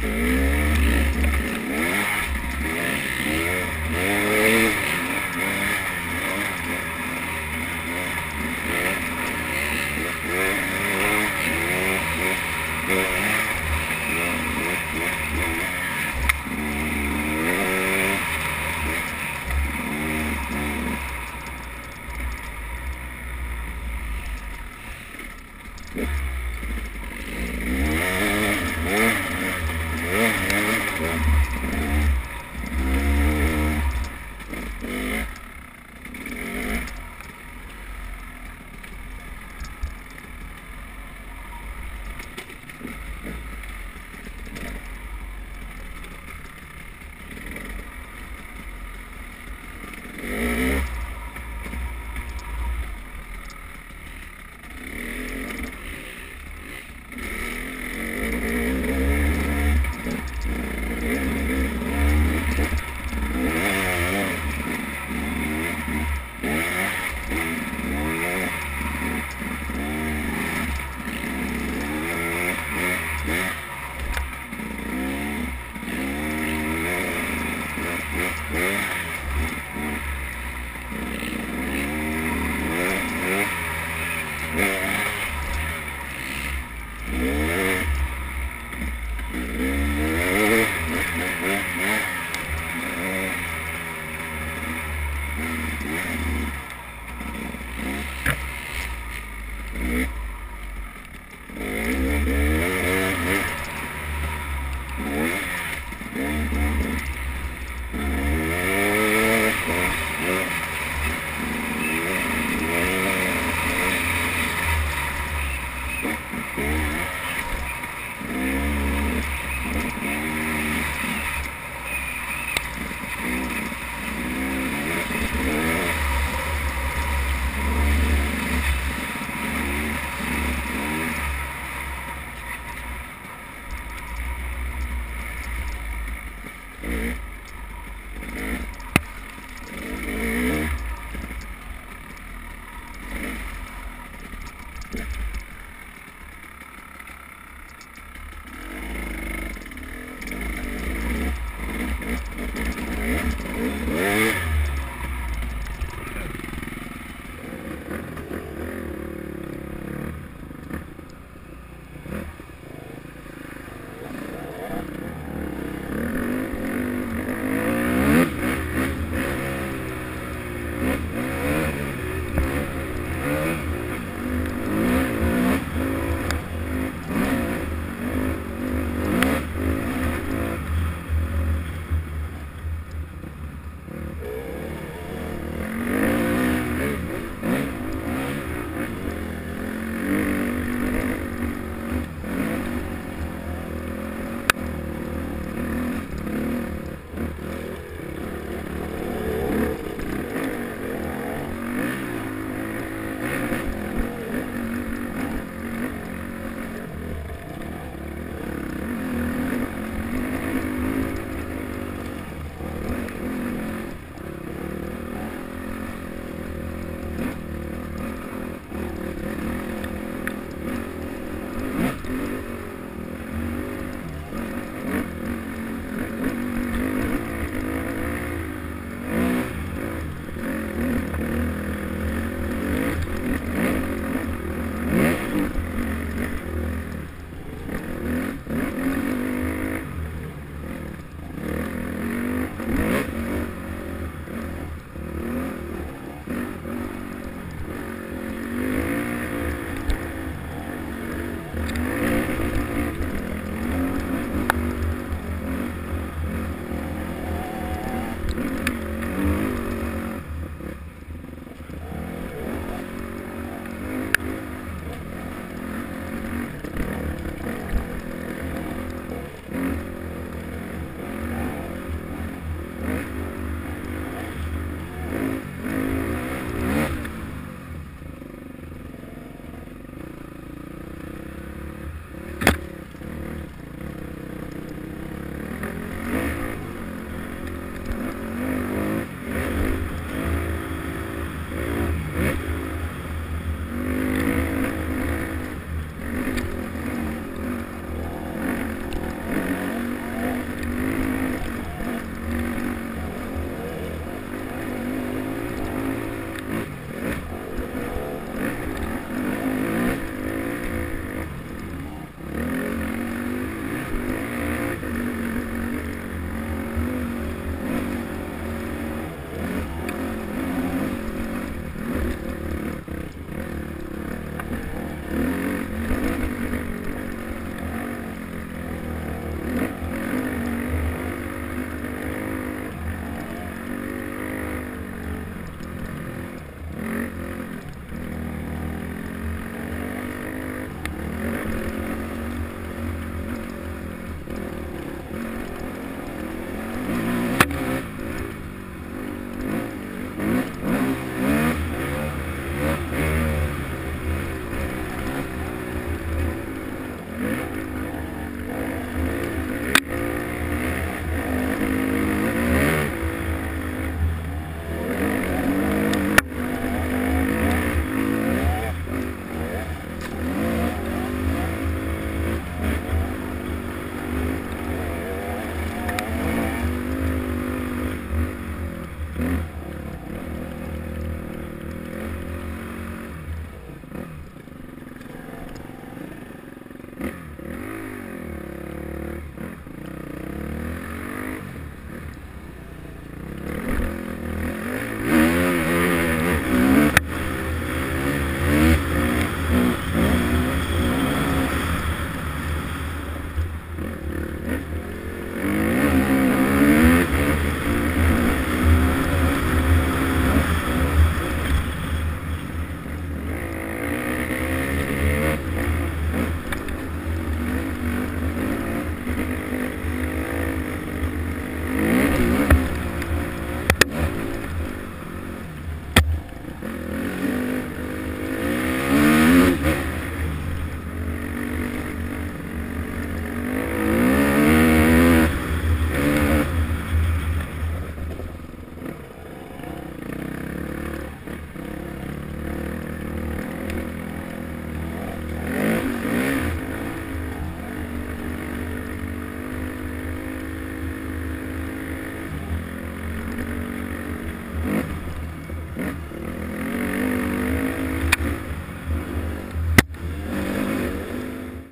Bye.